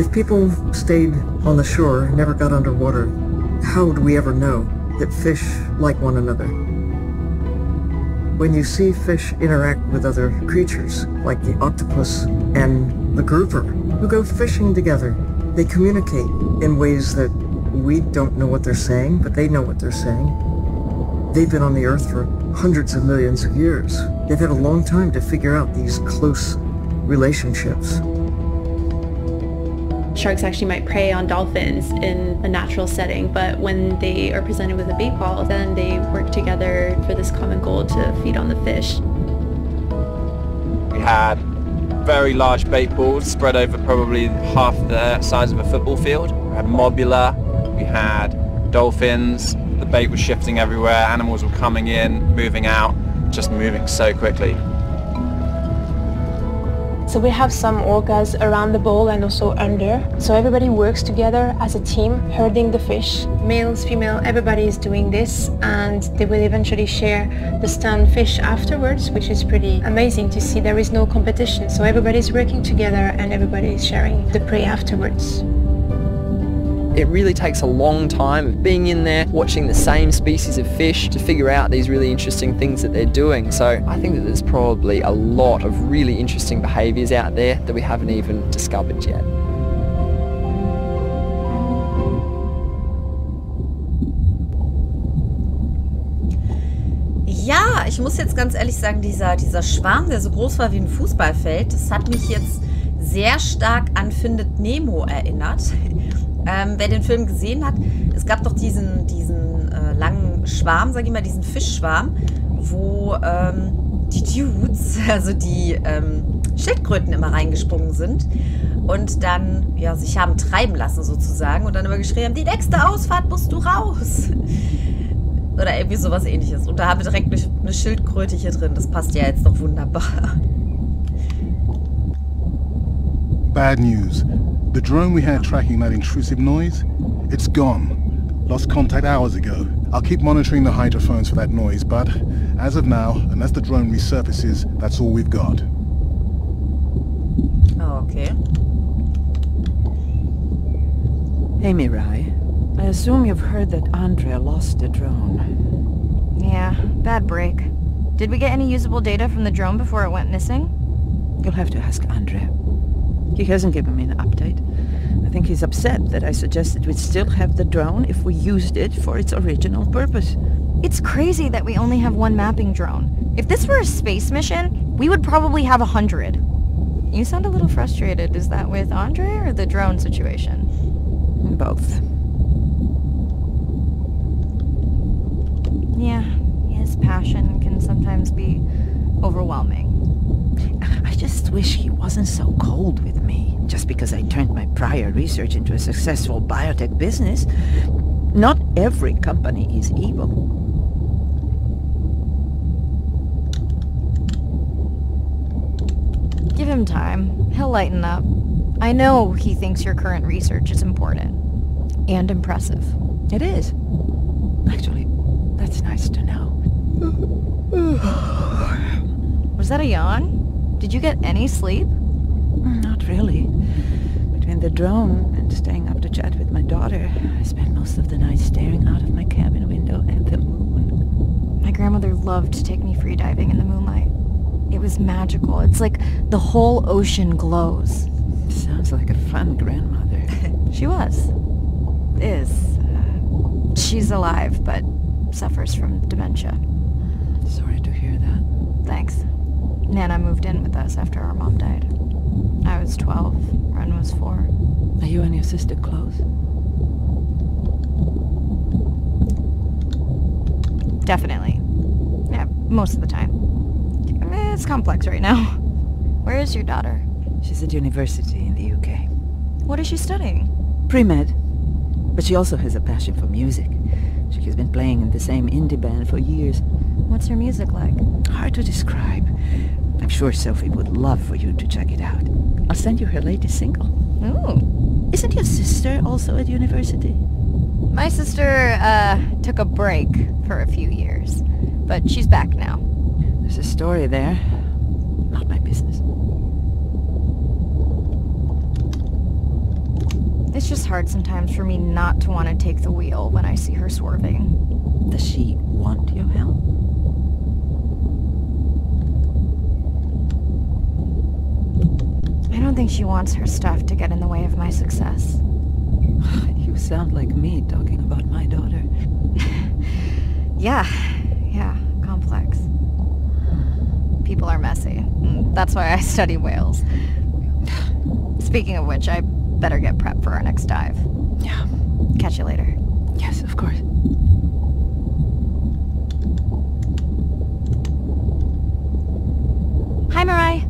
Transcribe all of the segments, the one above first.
If people stayed on the shore, never got underwater, how would we ever know that fish like one another? When you see fish interact with other creatures, like the octopus and the grouper, who go fishing together, they communicate in ways that we don't know what they're saying, but they know what they're saying. They've been on the earth for hundreds of millions of years. They've had a long time to figure out these close relationships. Sharks actually might prey on dolphins in a natural setting, but when they are presented with a bait ball, then they work together for this common goal to feed on the fish. We had very large bait balls spread over probably half the size of a football field. We had mobula, we had dolphins, the bait was shifting everywhere, animals were coming in, moving out, just moving so quickly. So we have some orcas around the bowl and also under. So everybody works together as a team, herding the fish. Males, female, everybody is doing this and they will eventually share the stunned fish afterwards, which is pretty amazing to see. There is no competition. So everybody's working together and everybody is sharing the prey afterwards. It really takes a long time of being in there, watching the same species of fish to figure out these really interesting things that they're doing. So I think that there's probably a lot of really interesting behaviours out there that we haven't even discovered yet. Ja, ich muss jetzt ganz ehrlich sagen, dieser, dieser Schwarm, der so groß war wie ein Fußballfeld, das hat mich jetzt sehr stark an Findet Nemo erinnert. Ähm, wer den Film gesehen hat, es gab doch diesen, diesen äh, langen Schwarm, sag ich mal, diesen Fischschwarm, wo ähm, die Dudes, also die ähm, Schildkröten immer reingesprungen sind und dann ja, sich haben treiben lassen sozusagen und dann immer geschrien haben, die nächste Ausfahrt musst du raus. Oder irgendwie sowas ähnliches. Und da haben wir direkt eine, eine Schildkröte hier drin. Das passt ja jetzt doch wunderbar. Bad news. The drone we had tracking that intrusive noise, it's gone. Lost contact hours ago. I'll keep monitoring the hydrophones for that noise, but as of now, unless the drone resurfaces, that's all we've got. Oh, okay. Hey, Mirai. I assume you've heard that Andre lost the drone. Yeah, bad break. Did we get any usable data from the drone before it went missing? You'll have to ask Andre. He hasn't given me an update. I think he's upset that I suggested we'd still have the drone if we used it for its original purpose. It's crazy that we only have one mapping drone. If this were a space mission, we would probably have a hundred. You sound a little frustrated. Is that with Andre or the drone situation? Both. Yeah, his passion can sometimes be overwhelming. I just wish he wasn't so cold with just because I turned my prior research into a successful biotech business. Not every company is evil. Give him time. He'll lighten up. I know he thinks your current research is important. And impressive. It is. Actually, that's nice to know. Was that a yawn? Did you get any sleep? Not really. Between the drone and staying up to chat with my daughter, I spent most of the night staring out of my cabin window at the moon. My grandmother loved to take me free diving in the moonlight. It was magical. It's like the whole ocean glows. Sounds like a fun grandmother. she was. Is. Uh, she's alive, but suffers from dementia. Sorry to hear that. Thanks. Nana moved in with us after our mom died. I was 12. Ren was 4. Are you and your sister close? Definitely. Yeah, most of the time. Eh, it's complex right now. Where is your daughter? She's at university in the UK. What is she studying? Pre-med. But she also has a passion for music. She has been playing in the same indie band for years. What's her music like? Hard to describe. I'm sure Sophie would love for you to check it out. I'll send you her latest single. Ooh. Isn't your sister also at university? My sister, uh, took a break for a few years. But she's back now. There's a story there. Not my business. It's just hard sometimes for me not to want to take the wheel when I see her swerving. Does she want your help? I don't think she wants her stuff to get in the way of my success. You sound like me talking about my daughter. Yeah, yeah, complex. People are messy. That's why I study whales. Speaking of which, I better get prepped for our next dive. Yeah. Catch you later. Yes, of course. Hi, Mirai.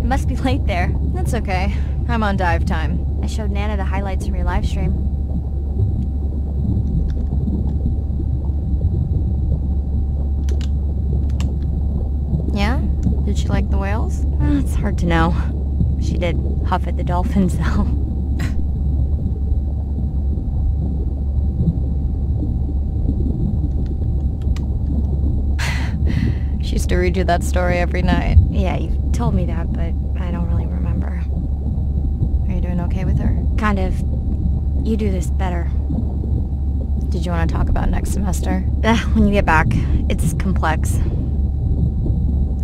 It must be late there. That's okay. I'm on dive time. I showed Nana the highlights from your live stream. Yeah? Did she like the whales? Uh, it's hard to know. She did huff at the dolphins, though. She used to read you that story every night. Yeah, you told me that, but I don't really remember. Are you doing okay with her? Kind of. You do this better. Did you want to talk about next semester? Uh, when you get back. It's complex.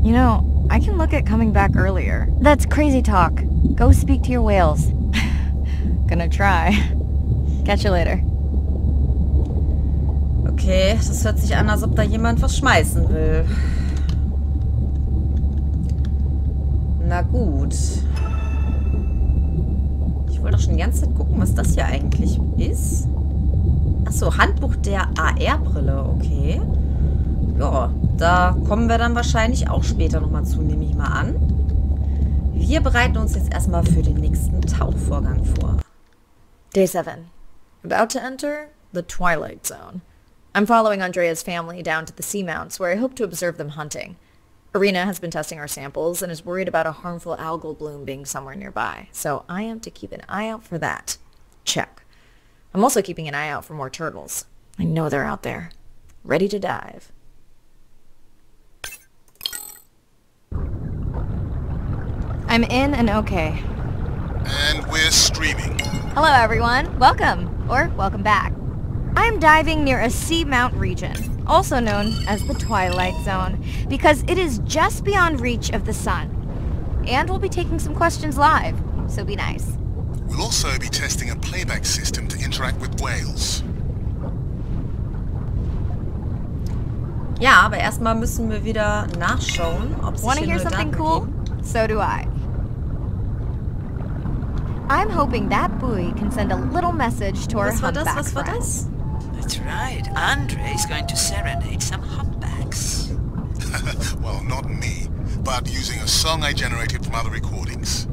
You know, I can look at coming back earlier. That's crazy talk. Go speak to your whales. Gonna try. Catch you later. Okay, das hört sich an, als ob da jemand was schmeißen will. Na gut. Wollte doch schon die ganze Zeit gucken, was das hier eigentlich ist. Achso, Handbuch der AR-Brille, okay. Ja, da kommen wir dann wahrscheinlich auch später nochmal zu, nehme ich mal an. Wir bereiten uns jetzt erstmal für den nächsten Tauchvorgang vor. Day 7. About to enter the Twilight Zone. I'm following Andrea's family down to the seamounts where I hope to observe them hunting. Irina has been testing our samples and is worried about a harmful algal bloom being somewhere nearby, so I am to keep an eye out for that. Check. I'm also keeping an eye out for more turtles. I know they're out there, ready to dive. I'm in and okay. And we're streaming. Hello, everyone. Welcome, or welcome back. I'm diving near a seamount region, also known as the Twilight Zone, because it is just beyond reach of the sun. And we'll be taking some questions live, so be nice. We'll also be testing a playback system to interact with whales. Ja, aber erstmal müssen wir wieder nachschauen, ob sich Want to hier hear neue something cool? So do I. I'm hoping that buoy can send a little message to our Was war das? humpback Was war das? That's right. Andre is going to serenade some humpbacks. well, not me, but using a song I generated from other recordings.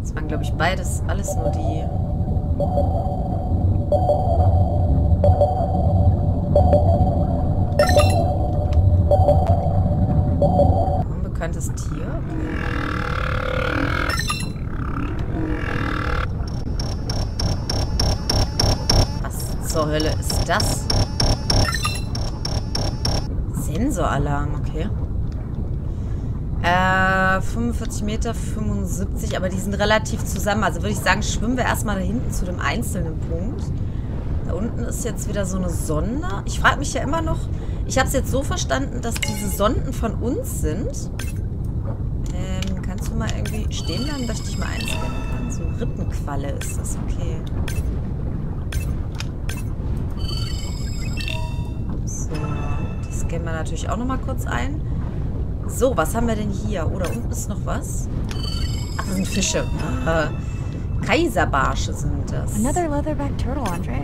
Das waren, glaube ich, beides, alles nur die... Unbekanntes Tier? Was zur Hölle ist das? Sensoralarm, okay. Äh, 45 Meter, 75, aber die sind relativ zusammen. Also würde ich sagen, schwimmen wir erstmal da hinten zu dem einzelnen Punkt. Da unten ist jetzt wieder so eine Sonde. Ich frage mich ja immer noch, ich habe es jetzt so verstanden, dass diese Sonden von uns sind. Mal irgendwie stehen bleiben, dass ich dich mal einscannen kann? So Rippenqualle ist das, okay. So, die scannen wir natürlich auch nochmal kurz ein. So, was haben wir denn hier? Oh, da unten ist noch was. Ach, das sind Fische. Äh, Kaiserbarsche sind das. Another leatherback turtle, Andre.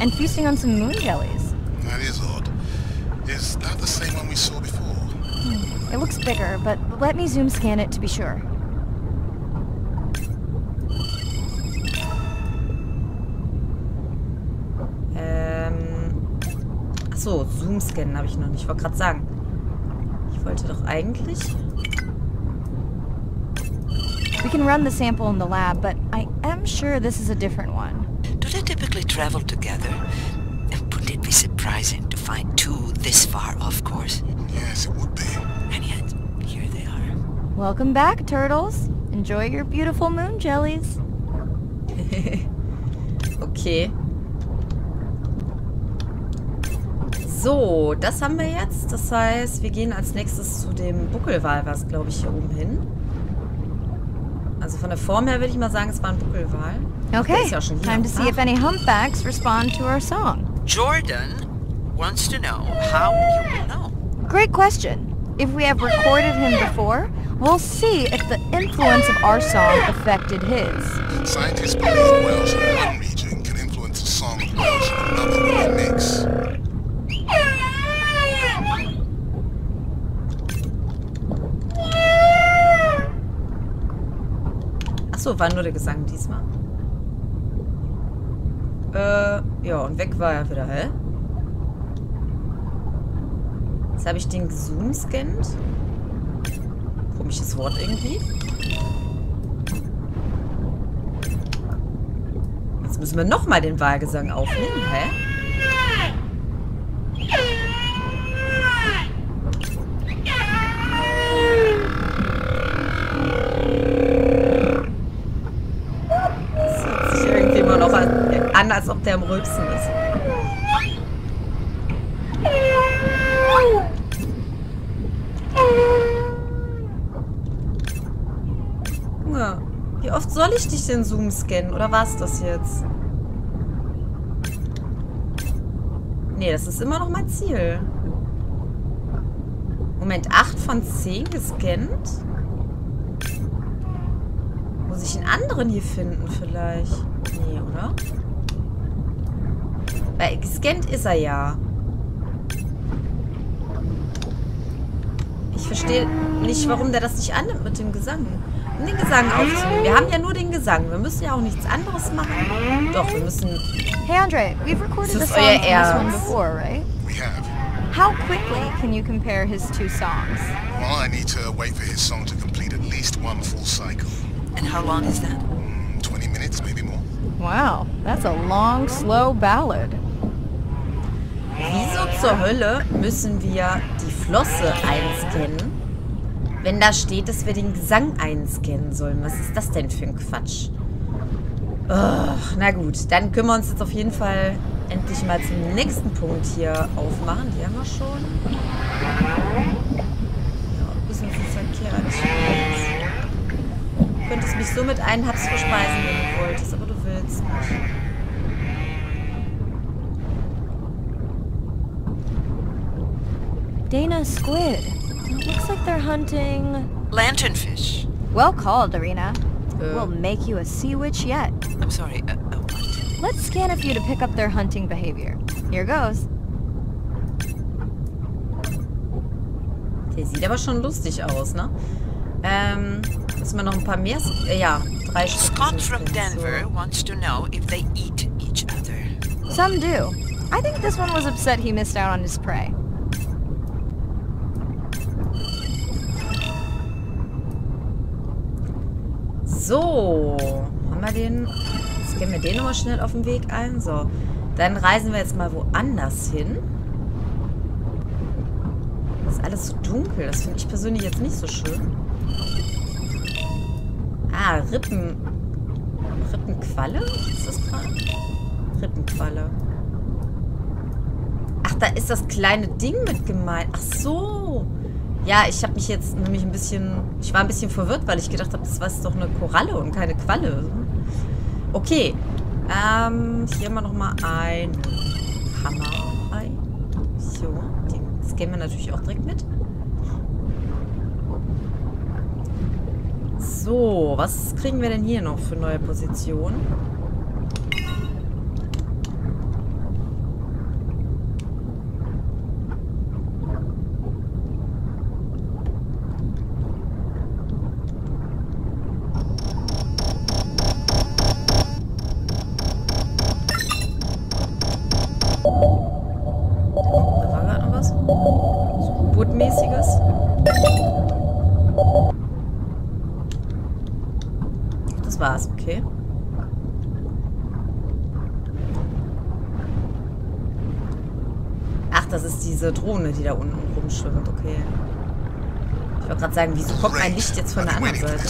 And feasting on some moon jellies. That is odd. Is that the same one we saw before? It looks bigger, but let me zoom scan it to be sure. Achso, Zoom-Scannen habe ich noch nicht. Ich wollte gerade sagen. Ich wollte doch eigentlich. We can run the sample in the lab, but I am sure this is a different one. Do they typically travel together? Wouldn't it be surprising to find two this far off course. Yes, it would be. And yet, here they are. Welcome back, turtles. Enjoy your beautiful moon jellies. Okay. So, das haben wir jetzt. Das heißt, wir gehen als nächstes zu dem Buckelwal, was glaube ich hier oben hin. Also von der Form her würde ich mal sagen, es war ein Buckelwal. Okay, ist ja schon time to see if any humpbacks respond to our song. Jordan wants to know how you will know. Great question. If we have recorded him before, we'll see if the influence of our song affected his. Scientists believe Welsh in one Achso, war nur der Gesang diesmal. Äh, ja, und weg war er wieder, hä? Jetzt habe ich den gezoom-scannt. Komisches Wort irgendwie. Jetzt müssen wir nochmal den Wahlgesang aufnehmen, hä? Das hört sich irgendwie immer noch an, als ob der am Rülpsen ist. Junge, wie oft soll ich dich denn Zoom scannen? Oder war es das jetzt? Nee, das ist immer noch mein Ziel. Moment, 8 von 10 gescannt? Muss ich einen anderen hier finden vielleicht? Nee, oder? Weil gescannt ist er ja. Ich verstehe nicht, warum der das nicht annimmt mit dem Gesang. Um den Gesang aufzunehmen. Wir haben ja nur den Gesang. Wir müssen ja auch nichts anderes machen. Doch, wir müssen... Hey Andre, we've recorded is song from this one before, right? We have. How quickly can you compare his two songs? Well, I need to wait for his song to complete at least one full cycle. And how long is that? Mm, 20 minutes, maybe more. Wow, that's a long, slow ballad. Zur Hölle müssen wir die Flosse einscannen, wenn da steht, dass wir den Gesang einscannen sollen? Was ist das denn für ein Quatsch? Ugh, na gut, dann können wir uns jetzt auf jeden Fall endlich mal zum nächsten Punkt hier aufmachen. Die haben wir schon. Ja, bisschen verkehrt. Du könntest mich so mit einem Haps verspeisen, wenn du wolltest, aber du willst nicht. Dana Squid. It looks like they're hunting... Lanternfish. Well called, Irina. Uh. We'll make you a sea witch yet. I'm sorry, uh, uh, what? Let's scan a few to pick up their hunting behavior. Here goes. Der sieht aber schon lustig aus, ne? Ähm, müssen wir noch ein paar mehr... Äh, ja, drei Stück. Scott from wir finden. Denver wants to know if they eat each other. Some do. I think this one was upset he missed out on his prey. So, haben wir den... Scannen wir den nochmal schnell auf dem Weg ein. So, dann reisen wir jetzt mal woanders hin. Das ist alles so dunkel. Das finde ich persönlich jetzt nicht so schön. Ah, Rippen... Rippenqualle? Ist das gerade? Rippenqualle. Ach, da ist das kleine Ding mit gemeint. Ach so. Ja, ich habe mich jetzt nämlich ein bisschen... Ich war ein bisschen verwirrt, weil ich gedacht habe, das war doch eine Koralle und keine Qualle. Okay. Ähm, hier haben wir nochmal ein Hammer-Ei. So, den scannen wir natürlich auch direkt mit. So, was kriegen wir denn hier noch für neue Positionen? Da war gerade noch was. So Bootmäßiges. Das war's, okay. Ach, Ach, das ist diese Drohne, die da unten rumschwimmt. Okay. Ich wollte gerade sagen, wieso kommt mein Licht jetzt von der anderen Seite?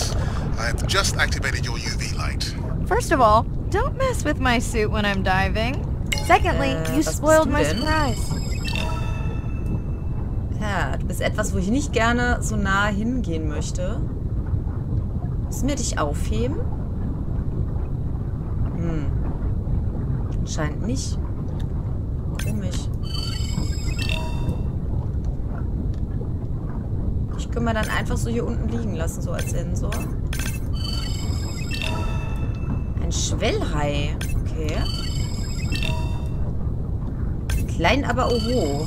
I've just activated your UV light. First of all, don't mess with my suit when I'm diving. Secondly, Äh, you spoiled my denn? surprise. Ja, du bist etwas, wo ich nicht gerne so nah hingehen möchte. Müssen wir dich aufheben? Hm. Scheint nicht. Komisch. Kann mal dann einfach so hier unten liegen lassen, so als Sensor. Ein Schwellhai. Okay. Klein, aber oho.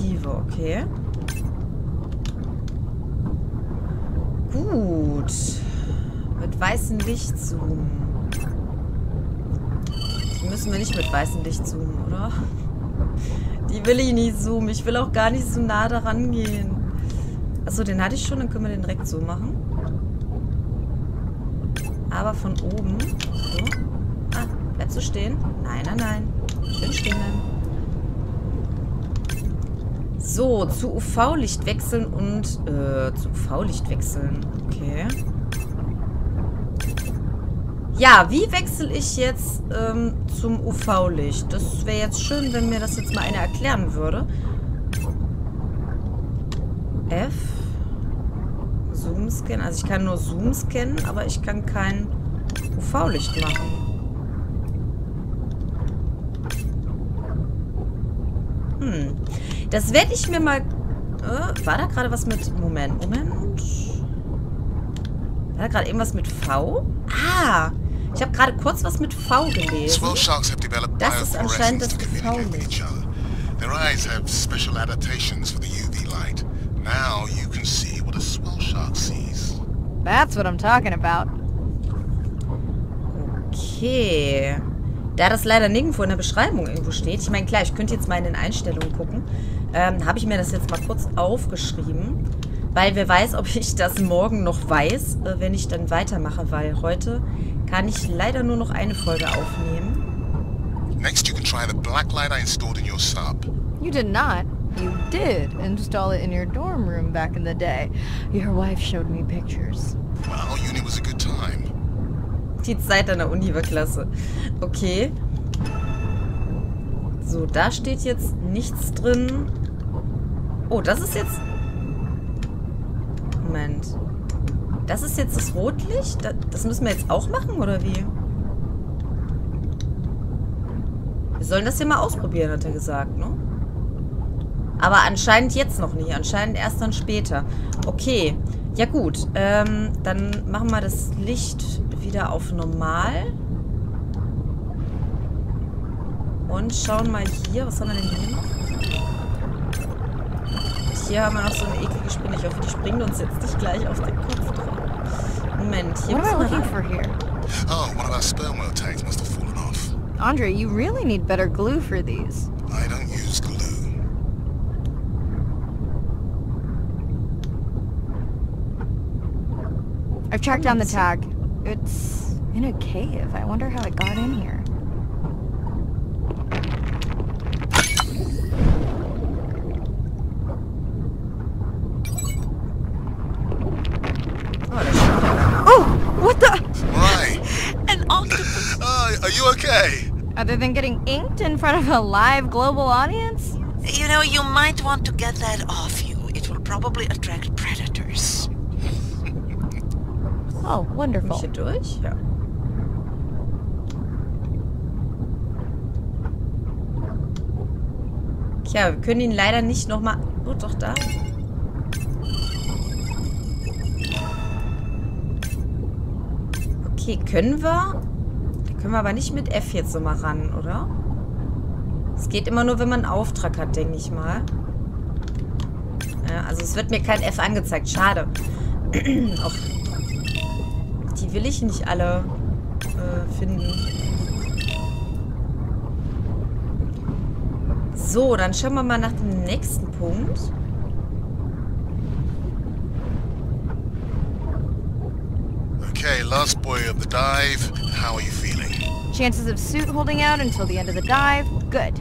Perspektive, okay. Gut. Mit weißem Licht zoomen. Die müssen wir nicht mit weißem Licht zoomen, oder? Die will ich nicht zoomen. Ich will auch gar nicht so nah daran gehen. Achso, den hatte ich schon, dann können wir den direkt so machen. Aber von oben. So. Ah, bleibst du stehen? Nein, nein, nein. Schön stehen bleiben. So, zu UV-Licht wechseln und äh, zu UV-Licht wechseln. Okay. Ja, wie wechsle ich jetzt ähm, zum UV-Licht? Das wäre jetzt schön, wenn mir das jetzt mal einer erklären würde. F. Zoom scannen. Also ich kann nur Zoom scannen, aber ich kann kein UV-Licht machen. Hm. Das werde ich mir mal... Äh, war da gerade was mit... Moment, Moment. War da gerade irgendwas mit V? Ah! Ich habe gerade kurz was mit V gelesen. Das ist anscheinend das other. Their eyes have special adaptations for the UV light. Now you can see what a swell shark sees. That's what I'm talking about. Okay. Da das leider nirgendwo in der Beschreibung irgendwo steht, ich meine, klar, ich könnte jetzt mal in den Einstellungen gucken, ähm, habe ich mir das jetzt mal kurz aufgeschrieben, weil wer weiß, ob ich das morgen noch weiß, äh, wenn ich dann weitermache, weil heute kann ich leider nur noch eine Folge aufnehmen. Next, you can try the black light I installed in your sub. You did not. You did install it in your dorm room back in the day. Your wife showed me pictures. Well, uni was a good time. Die Zeit an der Uni war klasse. Okay. So, da steht jetzt nichts drin. Oh, das ist jetzt... Moment. Das ist jetzt das Rotlicht? Da- Das müssen wir jetzt auch machen, oder wie? Wir sollen das hier mal ausprobieren, hat er gesagt, ne? Aber anscheinend jetzt noch nicht. Anscheinend erst dann später. Okay. Ja gut. Ähm, dann machen wir das Licht wieder auf normal. Und schauen mal hier. Was haben wir denn hier noch? Hier haben wir noch so eine eklige Spinne. Ich hoffe, die springt uns jetzt nicht gleich auf den Kopf drauf. Moment, hier What am I müssen wir looking rein. for here? Oh, one of our sperm whale tags must have fallen off. Andre, you really need better glue for these. I've tracked down the tag. It's in a cave. I wonder how it got in here. Oh, da steht ja. Oh! What the? Right. An octopus! Uh, are you okay? Other than getting inked in front of a live global audience? You know, you might want to get that off you. It will probably attract Oh, wonderful. hier durch? Ja. Tja, wir können ihn leider nicht nochmal... Oh, doch, da. Okay, können wir... Können wir aber nicht mit F jetzt so mal ran, oder? Es geht immer nur, wenn man einen Auftrag hat, denke ich mal. Ja, also es wird mir kein F angezeigt. Schade. Auch die will ich nicht alle äh, finden. So, dann schauen wir mal nach dem nächsten Punkt. Okay, last boy of the dive. How are you feeling? Chances of suit holding out until the end of the dive? Good.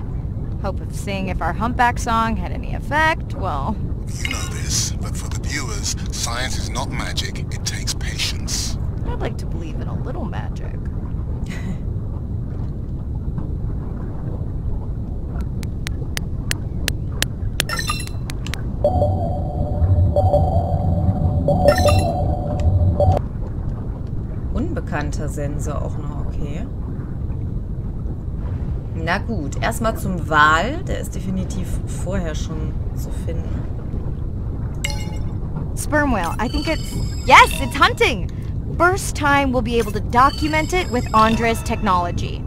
Hope of seeing if our humpback song had any effect? Well... You know this, but for the viewers, science is not magic. It takes patience. I'd like to believe in a little magic. Unbekannter Sensor auch noch, okay. Na gut, erstmal zum Wal. Der ist definitiv vorher schon zu finden. Sperm whale. I think it's... Yes, it's hunting! First time we'll be able to document it with Andres technology.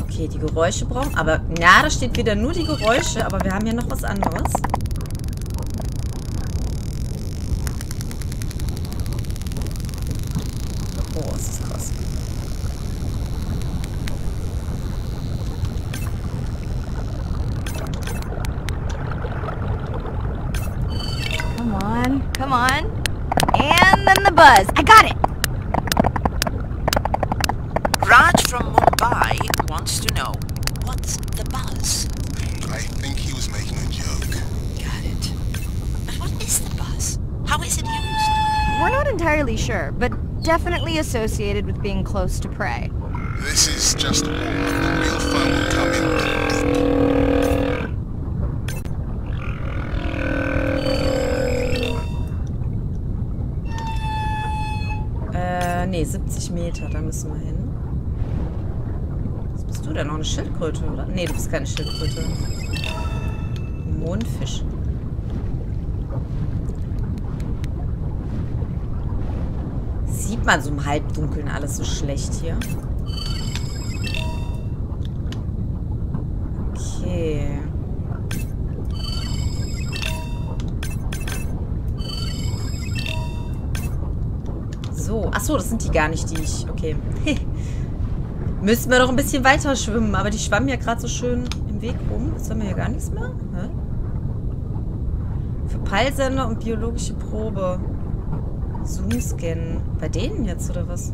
Okay, die Geräusche brauchen... Aber, ja, da steht wieder nur die Geräusche, aber wir haben hier noch was anderes. Oh, ist das krass. Come on. And then the buzz. I got it! Raj from Mumbai wants to know, what's the buzz? I think he was making a joke. Got it. But what is the buzz? How is it used? We're not entirely sure, but definitely associated with being close to prey. This is just a warm-up. Real fun will come in deep. 70 Meter, da müssen wir hin. Was bist du denn? Noch eine Schildkröte, oder? Nee, du bist keine Schildkröte. Mondfisch. Sieht man so im Halbdunkeln alles so schlecht hier? Okay. So, ach so, das sind die gar nicht, die ich... Okay. Müssten wir doch ein bisschen weiter schwimmen, aber die schwammen ja gerade so schön im Weg rum. Jetzt haben wir hier gar nichts mehr. Hä? Für Peilsender und biologische Probe. Zoom scannen. Bei denen jetzt, oder was?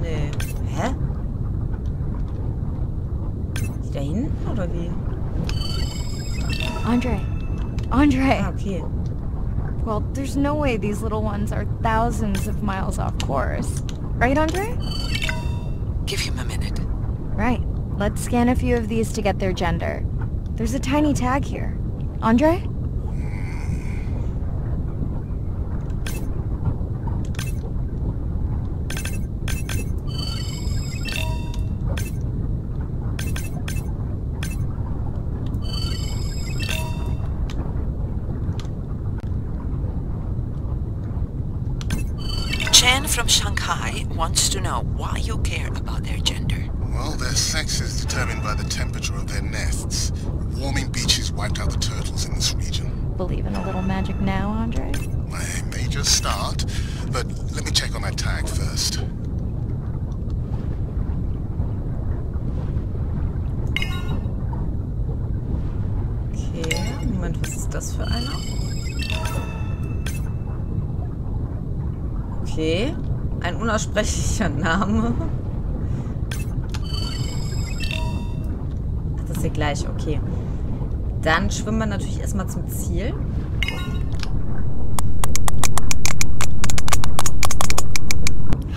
Nee. Hä? Die da hinten, oder wie? Andre. Andre. How cute. Well, there's no way these little ones are thousands of miles off course. Right, Andre? Give him a minute. Right. Let's scan a few of these to get their gender. There's a tiny tag here. Andre? Wants to know why you care about their gender. Well, their sex is determined by the temperature of their nests. Warming beaches wiped out the turtles in this region. Believe in a little magic now, Andre? I may just start, but let me check on that tag first. Okay, Moment, was ist das für einer? Okay, ein unaussprechlicher Name. Ach, das ist hier gleich, okay. Dann schwimmen wir natürlich erstmal zum Ziel.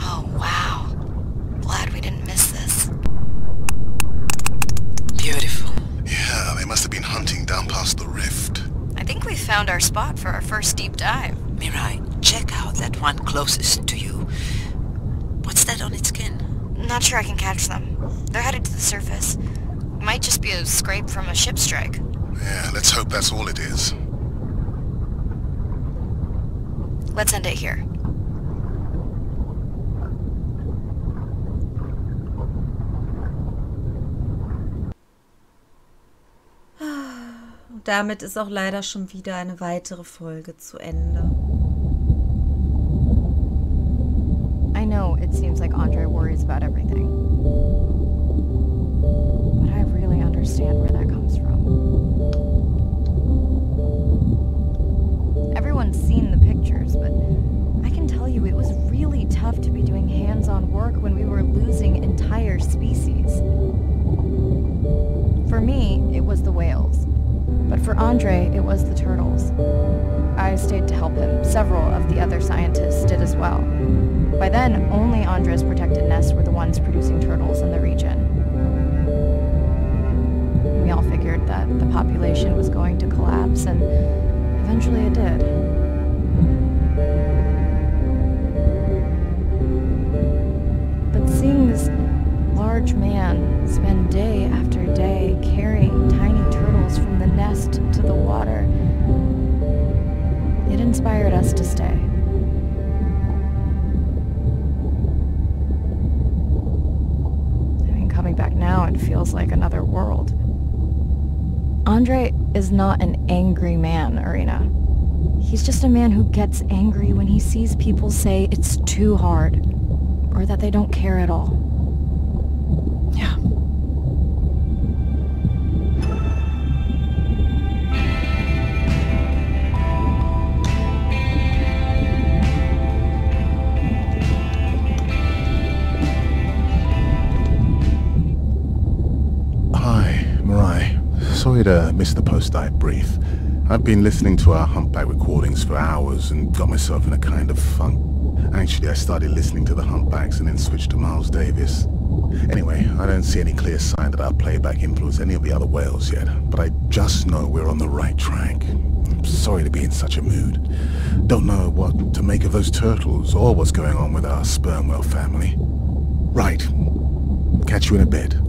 Oh, wow. Glad we didn't miss this. Beautiful. Yeah, they must have been hunting down past the rift. I think we found our spot for our first deep dive. Mirai, check out that one closest to you. Not sure I can catch them. They're headed to the surface. Might just be a scrape from a ship strike. Yeah, let's hope that's all it is. Let's end it here. Und damit ist auch leider schon wieder eine weitere Folge zu Ende. I know it seems like Andre worries about everything. But I really understand where that comes from. Everyone's seen the pictures, but I can tell you it was really tough to be doing hands-on work when we were losing entire species. For me, it was the whales. But for Andre, it was the turtles. I stayed to help him. Several of the other scientists did as well. By then, only Andre's protected nests were the ones producing turtles in the region. We all figured that the population was going to collapse, and eventually it did. But seeing this large man spend day after day carrying tiny from the nest to the water, it inspired us to stay. I mean, coming back now, it feels like another world. Andre is not an angry man, Irina. He's just a man who gets angry when he sees people say it's too hard, or that they don't care at all. Miss the post-dive brief. I've been listening to our humpback recordings for hours and got myself in a kind of funk. Actually, I started listening to the humpbacks and then switched to Miles Davis. Anyway, I don't see any clear sign that our playback influenced any of the other whales yet, but I just know we're on the right track. I'm sorry to be in such a mood. Don't know what to make of those turtles or what's going on with our sperm whale family. Right. Catch you in a bit.